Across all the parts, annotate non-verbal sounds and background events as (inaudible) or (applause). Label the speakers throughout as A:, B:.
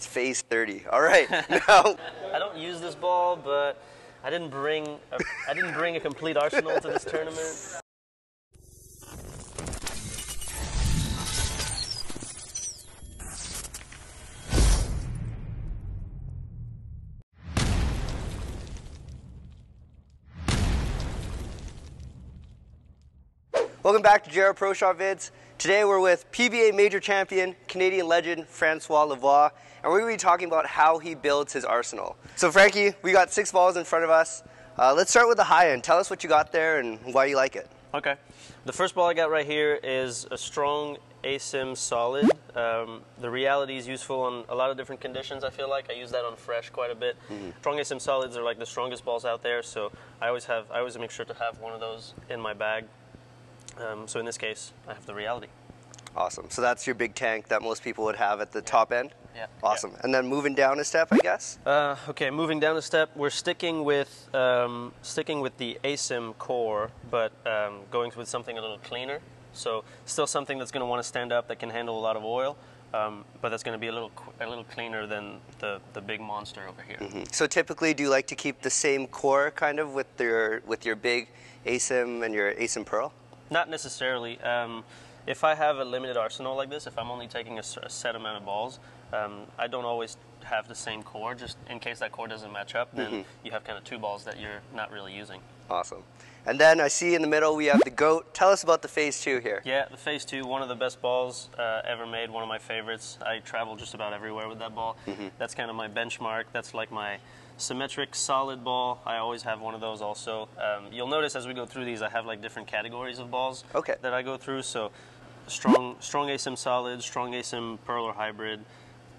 A: It's phase 30. All right. (laughs) now,
B: I don't use this ball, but I didn't bring a, I didn't bring a complete arsenal to this tournament.
A: welcome back to JR Pro Shop Vids. Today we're with PBA Major Champion, Canadian legend, Francois Lavoie, and we're going to be talking about how he builds his arsenal. So Frankie, we got six balls in front of us. Uh, let's start with the high end. Tell us what you got there and why you like it.
B: Okay. The first ball I got right here is a strong ASIM solid. Um, the reality is useful on a lot of different conditions, I feel like. I use that on fresh quite a bit. Mm-hmm. Strong ASIM solids are like the strongest balls out there, so I always have I always make sure to have one of those in my bag. Um, so in this case, I have the reality.
A: Awesome. So that's your big tank that most people would have at the yeah. top end?
B: Yeah.
A: Awesome.
B: Yeah.
A: And then moving down a step, I guess?
B: Uh, okay, moving down a step, we're sticking with, um, sticking with the ASIM core, but um, going with something a little cleaner. So still something that's going to want to stand up that can handle a lot of oil. Um, but that's going to be a little a little cleaner than the, the big monster over here.
A: Mm-hmm. So typically, do you like to keep the same core kind of with your with your big ASIM and your ASIM Pearl?
B: Not necessarily. Um, if I have a limited arsenal like this, if I'm only taking a, a set amount of balls, um, I don't always have the same core. Just in case that core doesn't match up, then mm-hmm. you have kind of two balls that you're not really using.
A: Awesome. And then I see in the middle we have the goat. Tell us about the phase two here.
B: Yeah, the phase two, one of the best balls uh, ever made, one of my favorites. I travel just about everywhere with that ball. Mm-hmm. That's kind of my benchmark. That's like my symmetric solid ball. I always have one of those also. Um, you'll notice as we go through these, I have like different categories of balls
A: okay.
B: that I go through. So strong, strong ASIM solid, strong ASIM pearl or hybrid,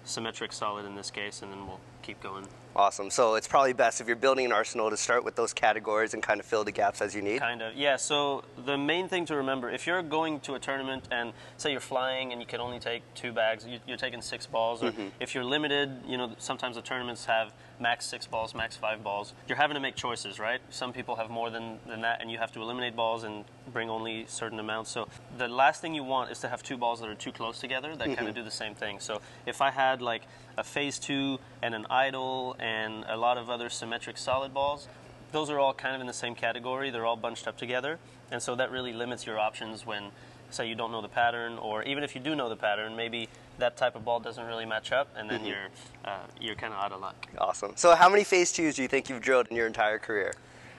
B: symmetric solid in this case, and then we'll keep going.
A: Awesome. So it's probably best if you're building an arsenal to start with those categories and kind of fill the gaps as you need.
B: Kind of, yeah. So the main thing to remember, if you're going to a tournament and say you're flying and you can only take two bags, you're taking six balls, or mm-hmm. if you're limited, you know, sometimes the tournaments have max six balls, max five balls. You're having to make choices, right? Some people have more than, than that, and you have to eliminate balls and bring only certain amounts. So the last thing you want is to have two balls that are too close together that mm-hmm. kind of do the same thing. So if I had like a phase two and an Idol and a lot of other symmetric solid balls, those are all kind of in the same category. They're all bunched up together, and so that really limits your options when say you don't know the pattern, or even if you do know the pattern, maybe that type of ball doesn't really match up, and then mm-hmm. you're uh, you're kind of out of luck.
A: Awesome. So, how many phase twos do you think you've drilled in your entire career?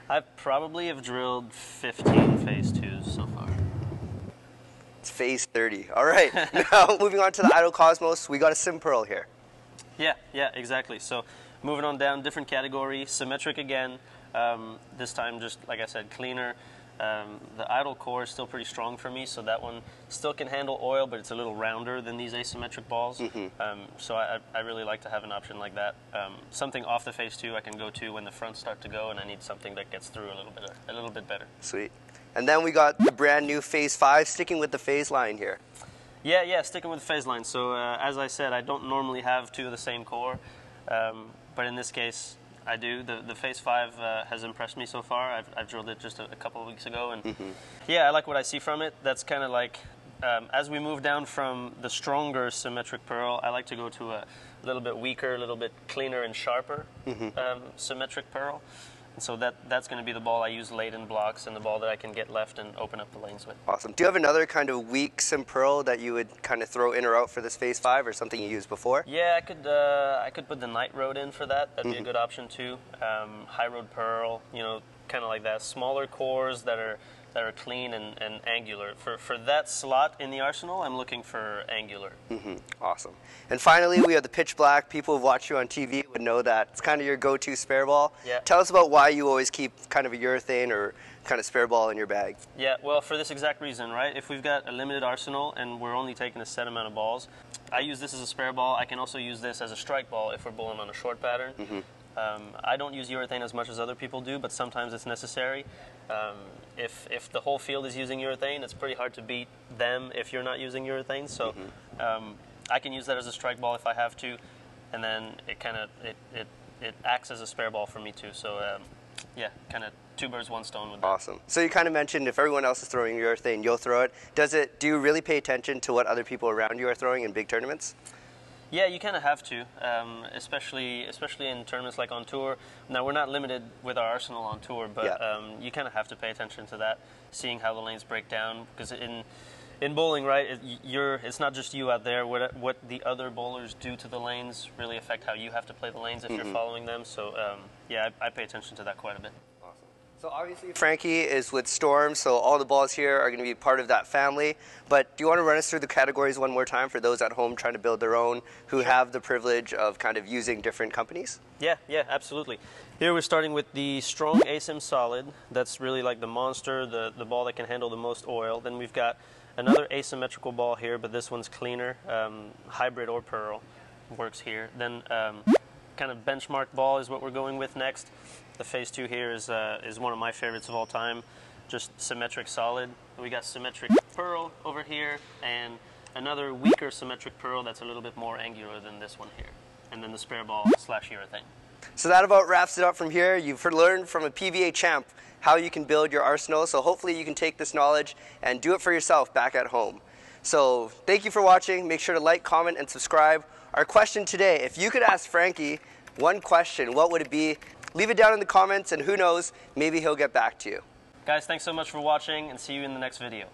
B: I probably have drilled 15 phase twos so far.
A: It's phase 30. All right. (laughs) now, moving on to the Idol Cosmos, we got a Sim Pearl here.
B: Yeah, yeah, exactly. So, moving on down, different category, symmetric again. Um, this time, just like I said, cleaner. Um, the Idol core is still pretty strong for me, so that one still can handle oil, but it's a little rounder than these asymmetric balls. Mm-hmm. Um, so I, I, really like to have an option like that. Um, something off the face too I can go to when the fronts start to go, and I need something that gets through a little bit a little bit better.
A: Sweet. And then we got the brand new Phase Five, sticking with the phase line here.
B: Yeah, yeah, sticking with the phase line. So uh, as I said, I don't normally have two of the same core, um, but in this case, I do. The the Phase Five uh, has impressed me so far. I've, I've drilled it just a, a couple of weeks ago, and mm-hmm. yeah, I like what I see from it. That's kind of like um, as we move down from the stronger symmetric pearl, I like to go to a little bit weaker, a little bit cleaner and sharper mm-hmm. um, symmetric pearl. And so that that's going to be the ball I use late in blocks and the ball that I can get left and open up the lanes with.
A: Awesome. Do you have another kind of weak sim pearl that you would kind of throw in or out for this phase five, or something you used before?
B: Yeah, I could uh, I could put the night road in for that. That'd mm-hmm. be a mm-hmm. good option too. Um, Hy-Road Pearl, you know, kind of like that. Smaller cores that are that are clean and, and angular. For, for that slot in the arsenal, I'm looking for angular.
A: Mm-hmm. Awesome. And finally, we have the pitch black. People who watch you on TV would know that it's kind of your go-to spare ball.
B: Yeah.
A: Tell us about why you always keep kind of a urethane or kind of spare ball in your bag.
B: Yeah, well, for this exact reason, right? If we've got a limited arsenal and we're only taking a set amount of balls, I use this as a spare ball. I can also use this as a strike ball if we're bowling on a short pattern. Mm-hmm. Um, I don't use urethane as much as other people do, but sometimes it's necessary. Um, if, if the whole field is using urethane, it's pretty hard to beat them if you're not using urethane. So mm-hmm. um, I can use that as a strike ball if I have to, and then it kind of it, it, it acts as a spare ball for me too. So um, yeah, kind of two birds, one stone with that.
A: Awesome. So you kind of mentioned if everyone else is throwing urethane, you'll throw it. Does it? Do you really pay attention to what other people around you are throwing in big tournaments?
B: Yeah, you kind of have to, um, especially especially in tournaments like on tour. Now we're not limited with our arsenal on tour, but
A: Yeah.
B: um, you kind of have to pay attention to that, seeing how the lanes break down. Because in in bowling, right, it, you're it's not just you out there. What what the other bowlers do to the lanes really affect how you have to play the lanes if
A: Mm-hmm.
B: you're following them. So um, yeah, I, I pay attention to that quite a bit.
A: So obviously Frankie is with Storm, so all the balls here are going to be part of that family. But do you want to run us through the categories one more time for those at home trying to build their own who have the privilege of kind of using different companies?
B: Yeah, yeah, absolutely. Here we're starting with the strong ASIM solid. That's really like the monster, the, the ball that can handle the most oil. Then we've got another asymmetrical ball here, but this one's cleaner. Um, hybrid or pearl works here. Then um, kind of benchmark ball is what we're going with next. The phase two here is, uh, is one of my favorites of all time. Just symmetric solid. We got symmetric pearl over here and another weaker symmetric pearl that's a little bit more angular than this one here. And then the spare ball slash urethane.
A: So that about wraps it up from here. You've learned from a PBA champ how you can build your arsenal. So hopefully you can take this knowledge and do it for yourself back at home. So thank you for watching. Make sure to like, comment, and subscribe. Our question today, if you could ask Frankie one question, what would it be? Leave it down in the comments and who knows, maybe he'll get back to you.
B: Guys, thanks so much for watching and see you in the next video.